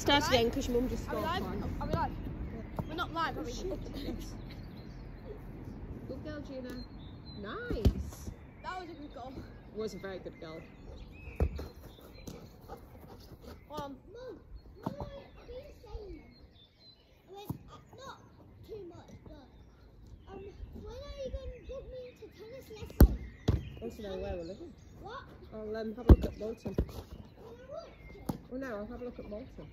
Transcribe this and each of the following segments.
Start again because your mum just Are we live? Are we live? We're not live, are we? Good girl, Gina. Nice. That was a good goal. Was a very good goal. One. Mum, Mum, what are you saying? I went, uh, not too much, but um, when are you going to put me into tennis lesson? Want to know where we're living? What? I'll um, have a look at Bolton. Can I look? Oh no, I'll have a look at Bolton. Can I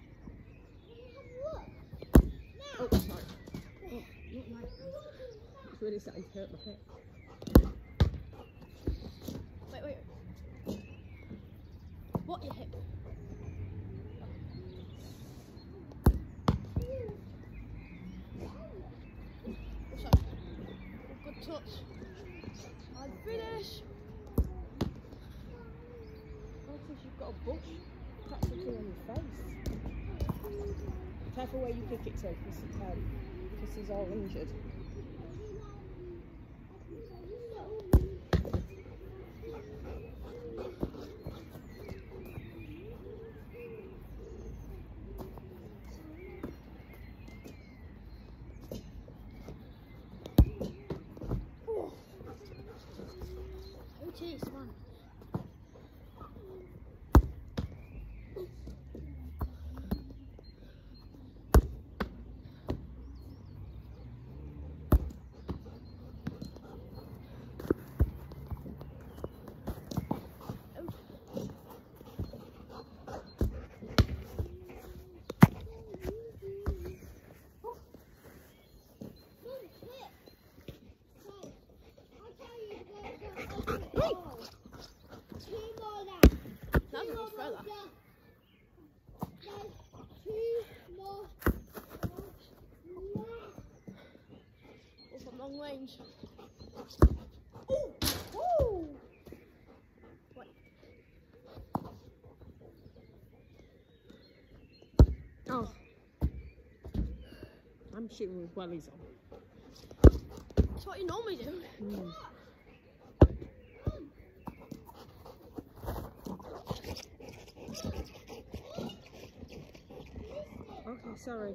have a look? Oh, sorry. Oh. It's really starting to hurt my hip. Wait, wait. What your hip? Oh, touch. I finish. Oh, because you've got a bush practically on your face. Careful where you kick it to, because um, he's all injured. Oh, jeez, man. Mum, quick. So, I'll tell you to go, go up it. Oh. Two more left. That was a Two good more throw, that. left. There's two more left. Oh, from long range. Ooh. Wait. Oh. I'm shooting with wellies on. That's what you normally do. Mm. Okay, sorry.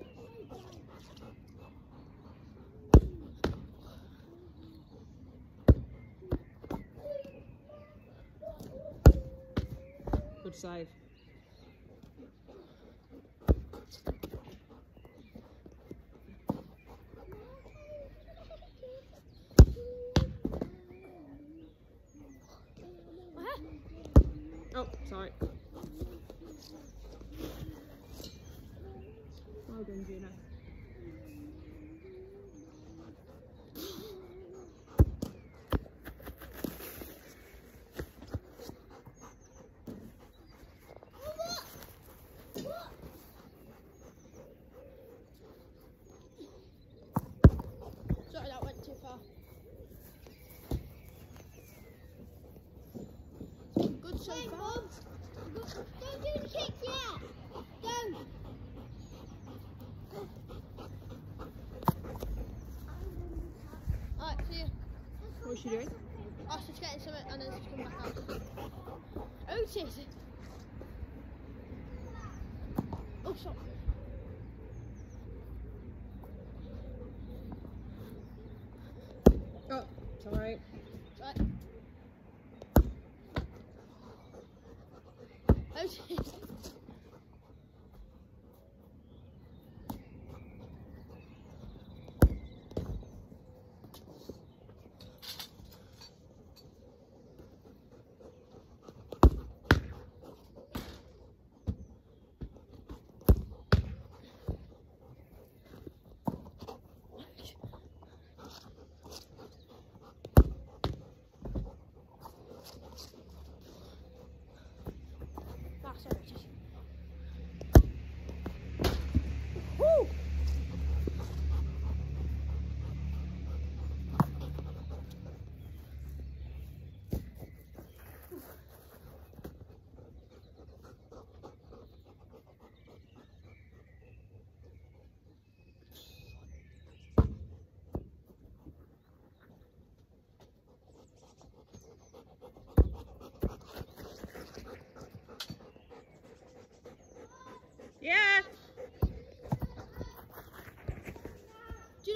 Good save. Where? Oh, sorry. Well done, Gina. Sorry, that went too far. Good so Hey, far. Mum. Don't do the kick yet. Don't. Alright, see you. What's she doing? Oh, Was just getting something and then just come back out. Oh, Otis! Oh, sorry.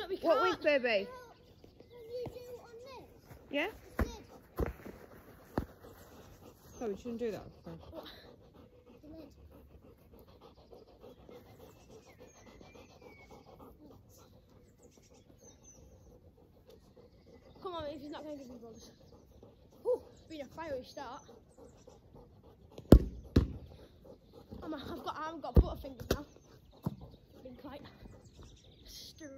We What can't. week, baby? Can you do on this? Yeah? Oh, we shouldn't do that. Come on, if he's not going to give me. Whew, it's been a fiery start. Oh my, I've got, I've got butterfingers now. Been quite stirred.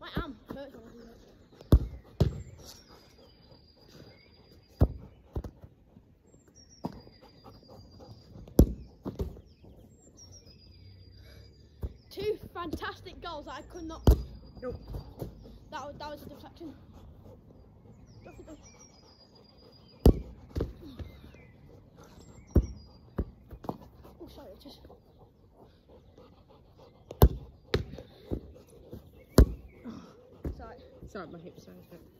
My arm hurts when I do that. Two fantastic goals that I could not. Nope. That was that was a deflection. Drop it down. Oh, sorry, just. Sorry. Sorry, my hips are oh, a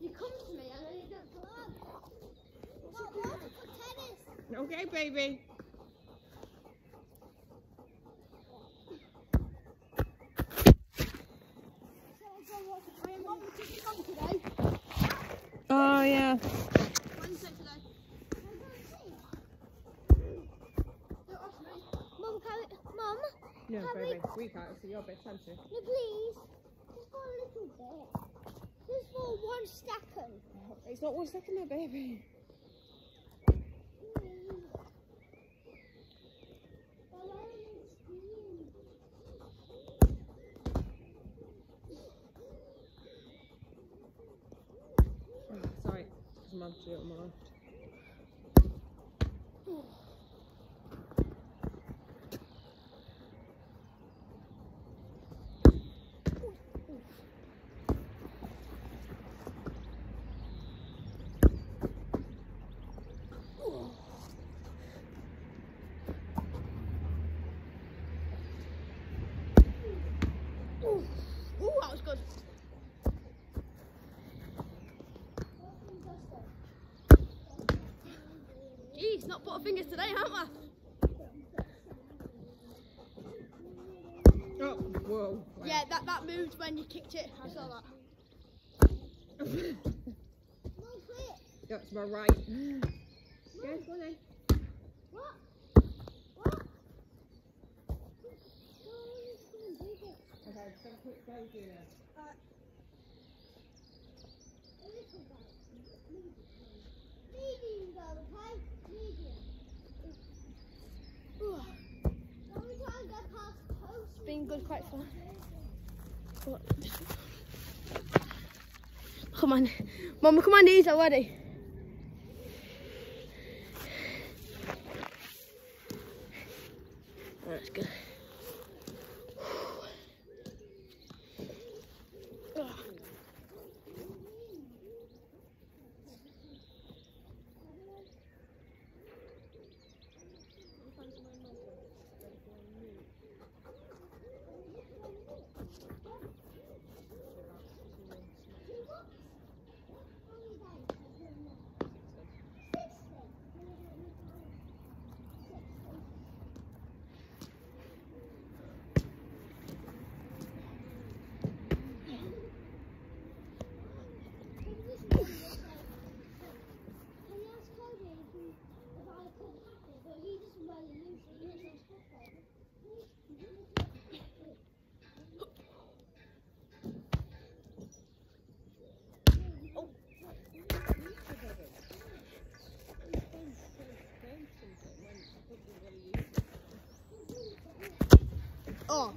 you come to me and then you don't come on. What tennis? Okay, baby. I am on the ticket on today. Oh, yeah. Wednesday today. Don't. Mum, can we, Mum, No, Have we- baby. We can't. It's your bedtime too. no, please. Just for a little bit. Just for one second. It's not one second there, baby. Please. But why are you screaming? Oh, sorry. Because mum to do it on my own. Ooh, Ooh that was good. Jeez, not butterfingers today, aren't we? Oh, whoa. Wow. Yeah, that, that moved when you kicked it. I saw that. That's my right. Yeah, go on then. What? What? No, I'm just gonna do this. Okay, a quick go do now. A little bit. Medium though, okay? Medium. Ooh, Let me try and get past post. It's been good quite far. Come on. Mum, look at my knees already. That's good. Ugh. Can you ask Cody if, he, if I could hack it? But he doesn't really use it. He uses his Oh.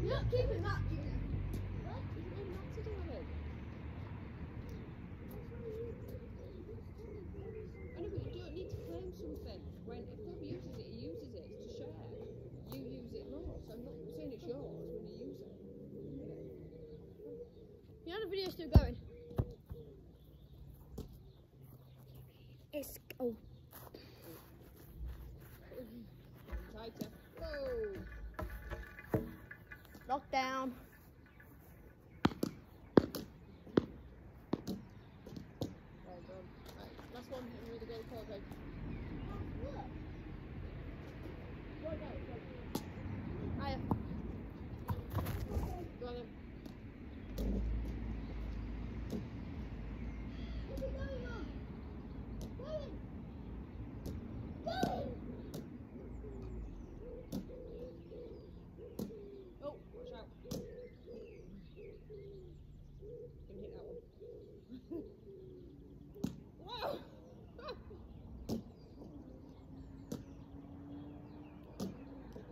You're not keeping that, Julia. I know, but you don't need to claim something. When if Bob uses it, he uses it. It's to share. You use it more. So I'm not saying it's yours when you use it. You know the video's still going. It's oh. Tighter. Whoa. Lockdown. Well done. Right, last one, and you're the goal call, babe. Hiya. Go on then. What's it going on? Going. Going. Oh, watch out. Gonna hit that one. Whoa!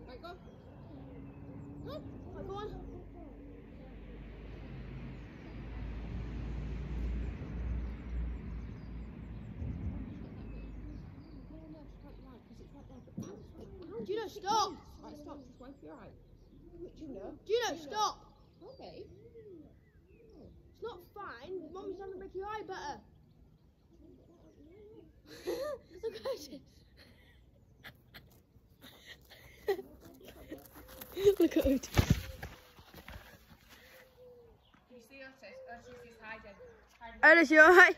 right, go. Go. Right, go on. Juno, stop. Right, stop. Just wipe your eye. Juno. Juno, stop. Okay. It's not fine. Mum's trying to make your eye better. Look at Otis. Look at Otis. Can you see Otis? Otis is hiding. hiding. Otis, you alright?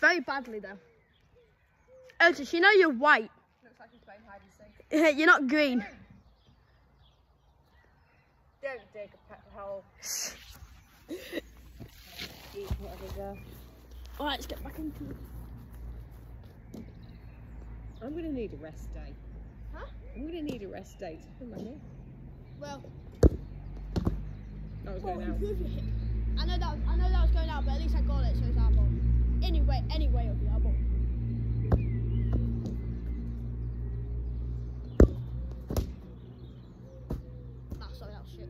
Very badly though. Otis, you know you're white. Looks like he's playing hide and seek. You're not green. Don't dig a pet hole. Eat whatever's there. Alright, let's get back into it. I'm gonna need a rest day. Huh? I'm gonna need a rest day. Come on here. Well, That was going out. improve your hip. I know that was, I know that was going out, but at least I got it, so it's our ball. Anyway, anyway, it'll be our ball. Nah, sorry, that was shit.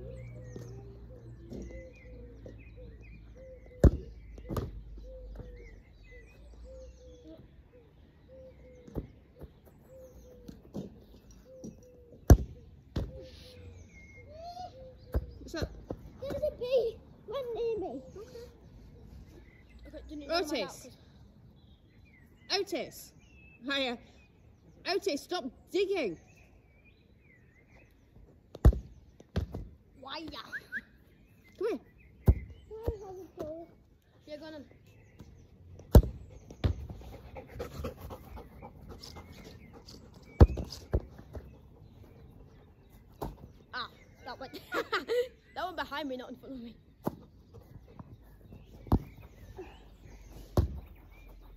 What's up? There's a bee right near me. Okay, didn't run my Otis. Otis. Hiya. Otis, stop digging. Why ya? Come here. I have a ball. Yeah, go on then. Ah, that one. that went behind me, not in front of me.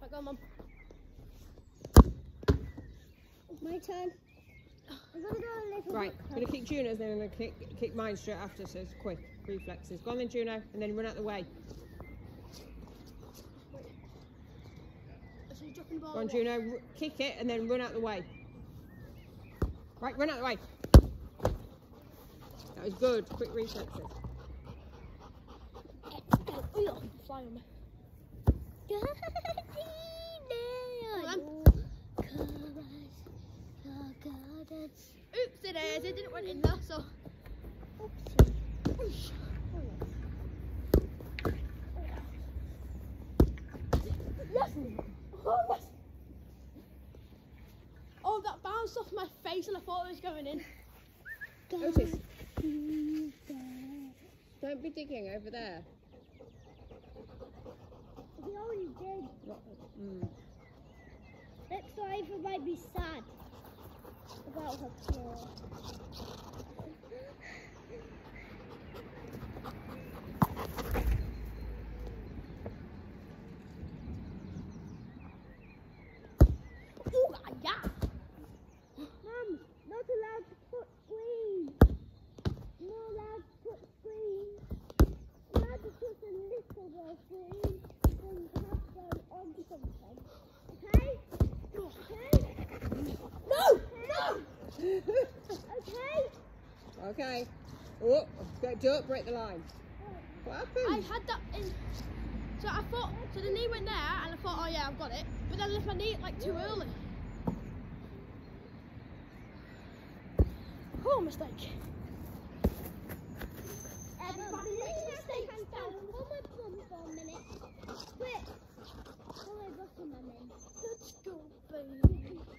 Right, go on, mum. My turn. I'm gonna go a little Right, I'm gonna kick Juno's, then I'm gonna kick, kick mine straight after, so it's quick reflexes. Go on then, Juno, and then run out the way. So you're dropping the ball. Go on, away. Juno, kick it, and then run out the way. Right, run out the way. That was good. Quick reflexes. Ugh, Fly on me. Oops, it is. It didn't went in there, so. Yes! Oh, yes! Oh, that bounced off my face and I thought it was going in. Otis, don't be digging over there. He already did. Not- mm. Next time I might be sad her floor. Ooh, ah, yeah! Mum, not allowed to put screen. Not allowed to put screen. Allowed to put a little bit of screen. Then have to go on something. Okay? Okay? No! No! Okay? okay. Oh, go, don't break the line. What happened? I had that in. So I thought, so the knee went there, and I thought, oh yeah, I've got it. But then I left my knee like too early. Oh, mistake. Um, Everybody makes mistakes. Hold my bum for a minute. Quick. Hold my bottom, my men. Let's go, baby.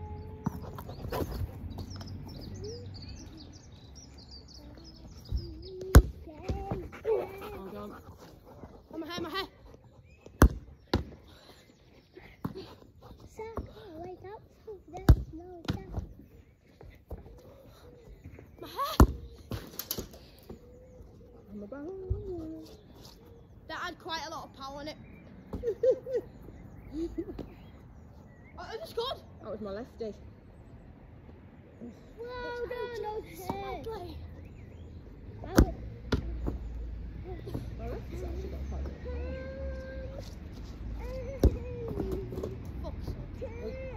That had quite a lot of power on it. Oh, I just scored. That was my lefty. Well done, okay. Lovely. My lefty's actually got quite a Fuck's sake.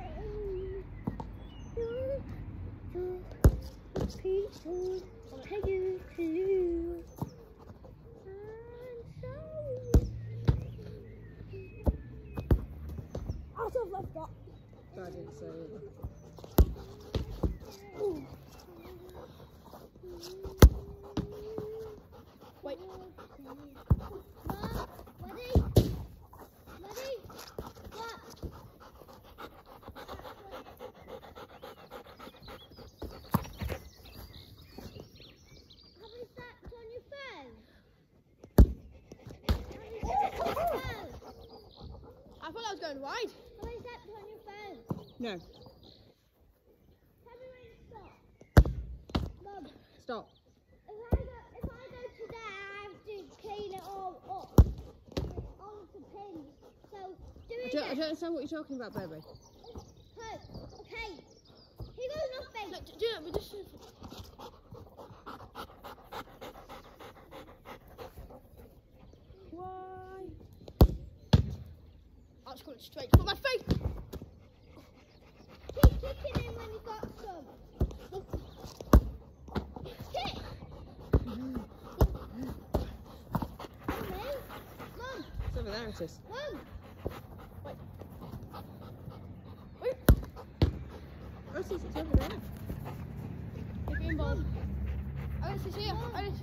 Out of left back. I didn't say it. Wait. I thought I was going wide. No, Mum, stop. if I go, if I go to there, I have to clean it all up. All the pins. So, do I it don't, I don't understand what you're talking about, baby. Okay. He goes nothing. Look, do it. We just. I was going straight for my face. Keep kicking him when you got some. Kick. Okay. Mum, It's over there, it is. mum. Wait. Oh, it is, it's over there. The green ball. Alice is here. Alice.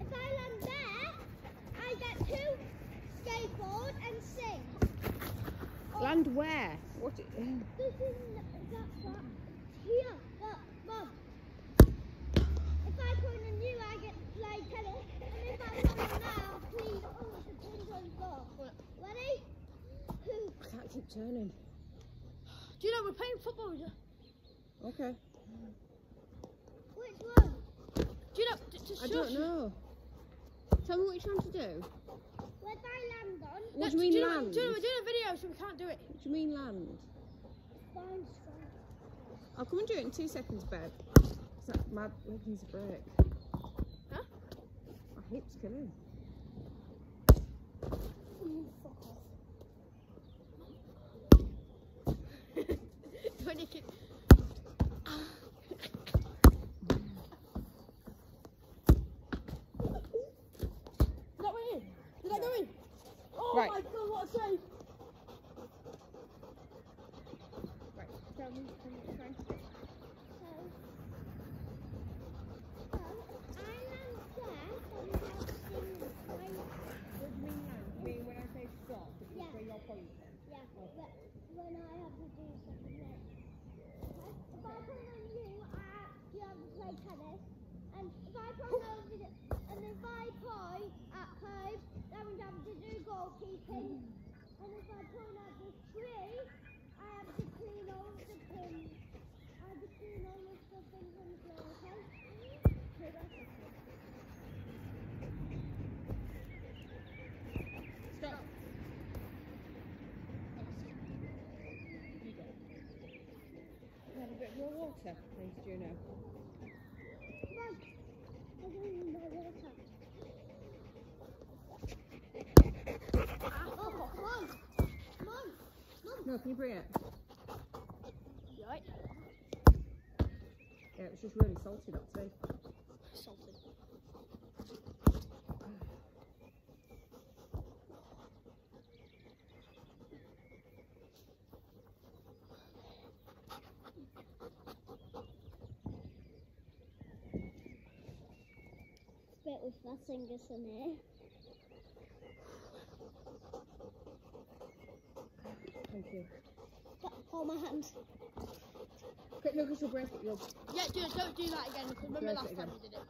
If I land there, I get two skateboard and sing. Land where? What? i- This is that that here. But mum, if I in you, I get to play tennis. And if I now, please, oh, pins on the floor. Ready? Two. I can't keep turning. Do you know we're playing football? Okay. Which one? Do you know? Just I don't know. Tell me what you're trying to do. Where do I land on? What do you mean do you know, land? Do you know, we're doing a video, so we can't do it. What do you mean land? Fine, fine. I'll come and do it in two seconds, babe. That my leg needs a break. Huh? My hip's killing. Fuck off. when you can. Did that went in? Did that go in? Oh Right. my god, what a save! Right. Tell me, tell me what you're trying to do. So, um, I land there, so we have to sing this way. What do you mean land? You mean when I say stop, this Yeah. is where you're pointing? Yeah, but when I have to do something like if I put on you, I you have to play tennis. And if I put over the, and if I point at home, then we have to do goalkeeping. And if I point at the tree, I have to clean all of the pins. I have to clean all of the things on the floor, okay? Okay, that's okay. Stop. You go. Have a bit more water, please, Juno. Mum, I don't even know water. Oh, Mum! Mum! Mum! No, can you bring it? Right. Yeah, it was just really salty that too. Salted. Bit with my fingers in it. Thank you. Hold my hand. Quick, look at your it. You'll Yeah, do, don't do that again because remember last time you did it.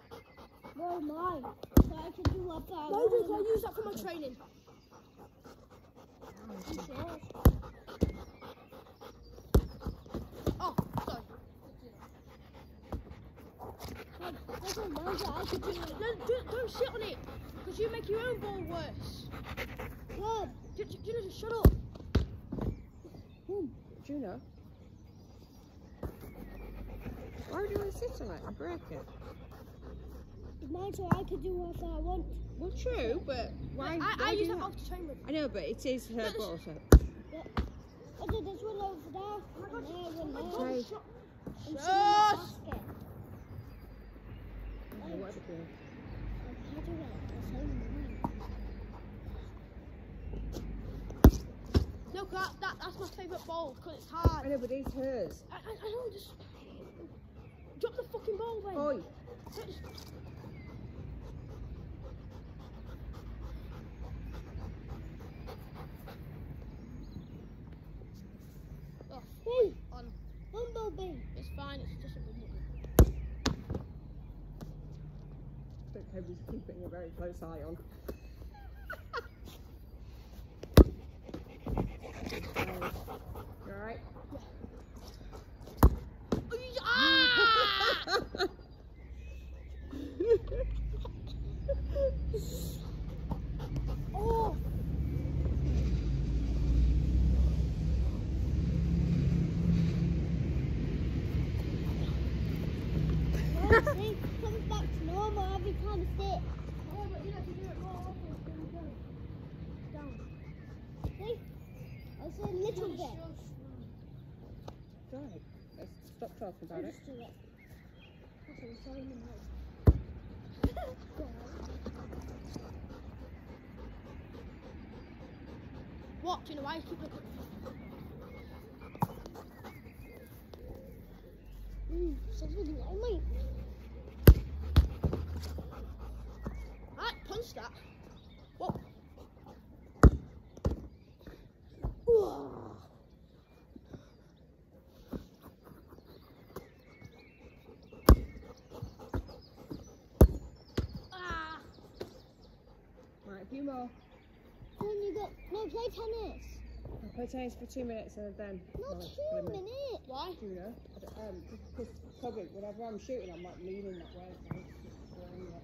Oh, no, mine. So I can do what I No, dude, I use that for my training. Oh, sorry. Like, doesn't matter. I can do it. No, do, don't sit on it because you make your own ball worse. Good. Do, do, do, just shut up. Juno. Why want to sit on it and break it? Mine, so I can do what I want. Well, true, but why? I, why I do use that? off train with. I know, but it is her ball, so. Okay, there's one over there. Oh and there, and there. Right. And some in the Shush. basket. Oh, okay, whatever, Juno. How do I? That's only mine. No, 'cause that, that, that's my favourite ball because it's hard. I know, but it's hers. I, I, I know, just drop the fucking ball then. Oi. Just- Oh, Hey, on. Bumblebee. It's fine, it's just a bumblebee. But Toby's keeping a very close eye on. You alright? Ah! oh! No, see, comes back to normal every time I sit. Oh, but you know, if you do it more often, it's going to go down. See? I was a little bit. Right. Let's stop talking about it. Just do it. That's what I'm saying in my- What? Do you know why you keep looking? Mm, something like my Right, punch that. Whoa. Ah! Right, a few more. Then you got no play tennis. I'll play tennis for two minutes and then. Not well, two wait a minute. minutes. Why? Juno. I don't- Um, because probably whenever I'm shooting, I'm like leaning that way. So it's just going like-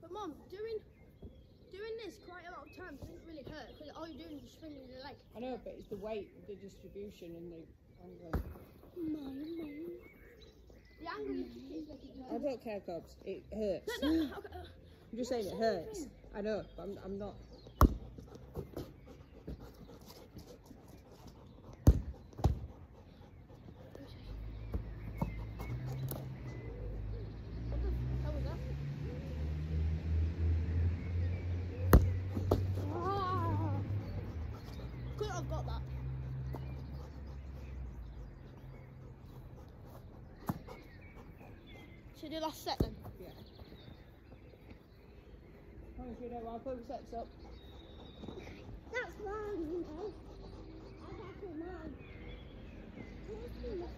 But mom, doing doing this quite a lot of times doesn't really hurt because all you're doing is just swinging your leg. I know, but it's the weight, the distribution, and the angle. Mine, mine. The angle you kick is making it I don't care, Cobbs. It hurts. No, no, okay, uh, I'm just saying it hurts. I know, but I'm, I'm not. what the hell was that? Ah. Couldn't have got that. Should we do last set then? Yeah. Promise you know, I'll put the sets up. That's mine, you know. That's actually mine. The water's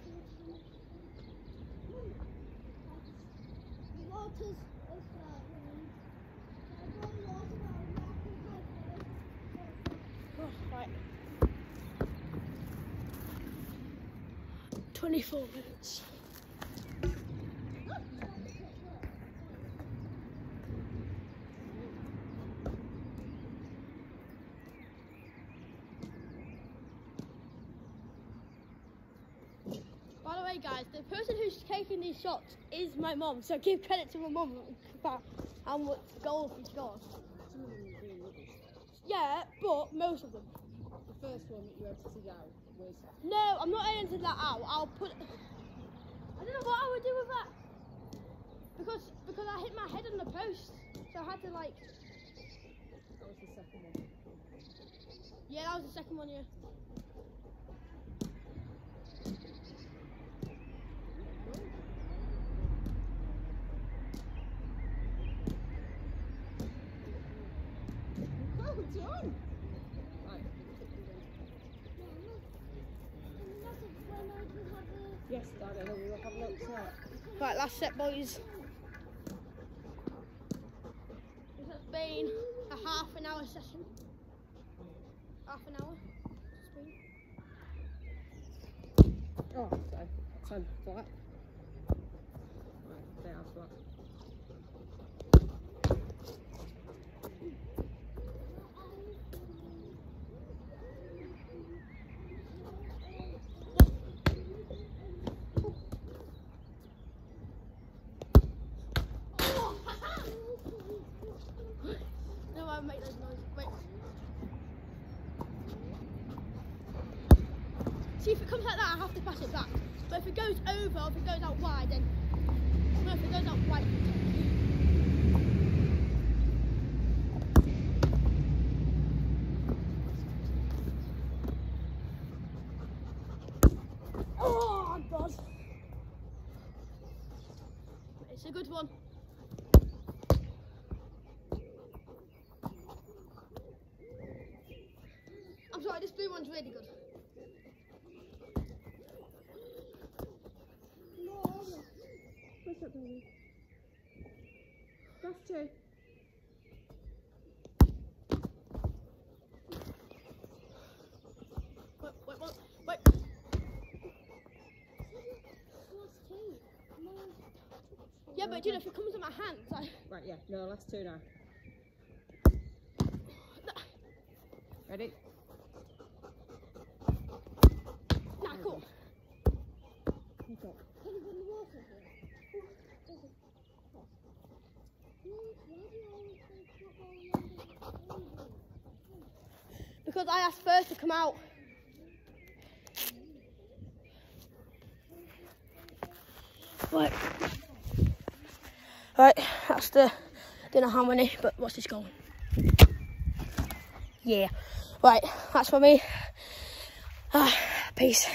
Oh, right. 24 minutes. By the way, guys, the person who's taking these shots is my mom, so give credit to my mom about how much goals she scored. Some of them really rubbish. Yeah, but most of them. The first one that you edited out was No, I'm not editing that out. I'll put. I don't know what I would do with that. Because because I hit my head on the post, so I had to like. that was the second one. Yeah, that was the second one. Yeah. Yes, darling, we will have a look set. Right, last set, boys. This has been a half an hour session. Half an hour. Oh, sorry. Turn flat. Right, they are flat. No, I make those noises. Wait. See, if it comes like that, I have to pass it back. But if it goes over, if it goes out wide, then. No, if it goes out wide. Oh, God. It's a good one. I'm sorry, this blue one's really good. What's up, baby? That's two. Wait, wait, wait, wait. Yeah, but you know, if it comes in my hands, I. Right, yeah. No, last two now. Ready? Nah, cool. Pick up. Because I asked first to come out. Right. Right, the. Don't know how many, but what's this going? Yeah. Right, that's for me. Ah, peace.